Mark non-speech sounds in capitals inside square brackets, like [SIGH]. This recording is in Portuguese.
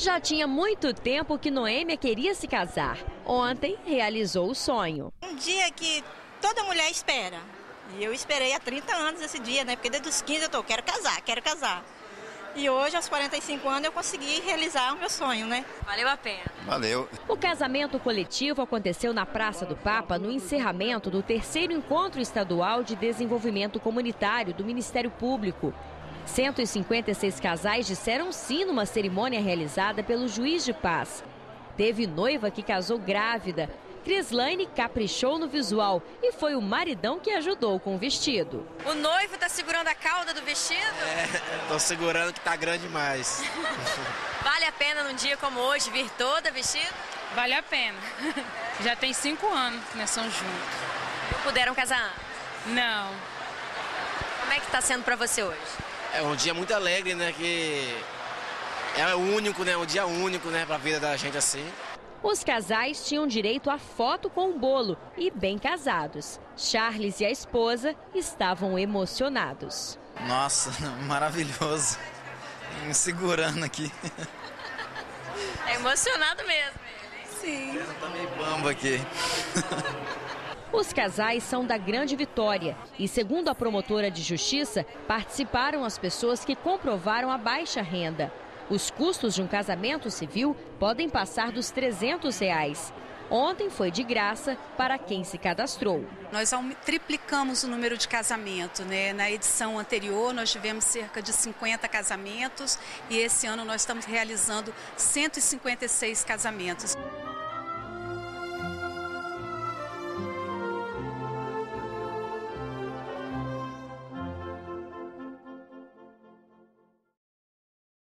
Já tinha muito tempo que Noêmia queria se casar. Ontem realizou o sonho. Um dia que toda mulher espera. E eu esperei há 30 anos esse dia, né? Porque desde os 15 eu tô, quero casar, quero casar. E hoje, aos 45 anos, eu consegui realizar o meu sonho, né? Valeu a pena. Valeu. O casamento coletivo aconteceu na Praça do Papa no encerramento do terceiro encontro estadual de desenvolvimento comunitário do Ministério Público. 156 casais disseram sim numa cerimônia realizada pelo juiz de paz. Teve noiva que casou grávida. Crislaine caprichou no visual e foi o maridão que ajudou com o vestido. O noivo tá segurando a cauda do vestido? É, tô segurando que tá grande demais. [LAUGHS] vale a pena num dia como hoje vir toda vestida? Vale a pena. [LAUGHS] Já tem cinco anos que nós somos juntos. Não puderam casar? Não. Como é que tá sendo para você hoje? É um dia muito alegre, né? Que é único, né? Um dia único, né? Pra vida da gente assim. Os casais tinham direito a foto com o bolo e bem casados. Charles e a esposa estavam emocionados. Nossa, [LAUGHS] maravilhoso. Me segurando aqui. É emocionado mesmo. Sim. Eu tô meio bamba aqui. [LAUGHS] Os casais são da Grande Vitória e, segundo a promotora de justiça, participaram as pessoas que comprovaram a baixa renda. Os custos de um casamento civil podem passar dos 300 reais. Ontem foi de graça para quem se cadastrou. Nós triplicamos o número de casamento. Né? Na edição anterior, nós tivemos cerca de 50 casamentos e esse ano nós estamos realizando 156 casamentos.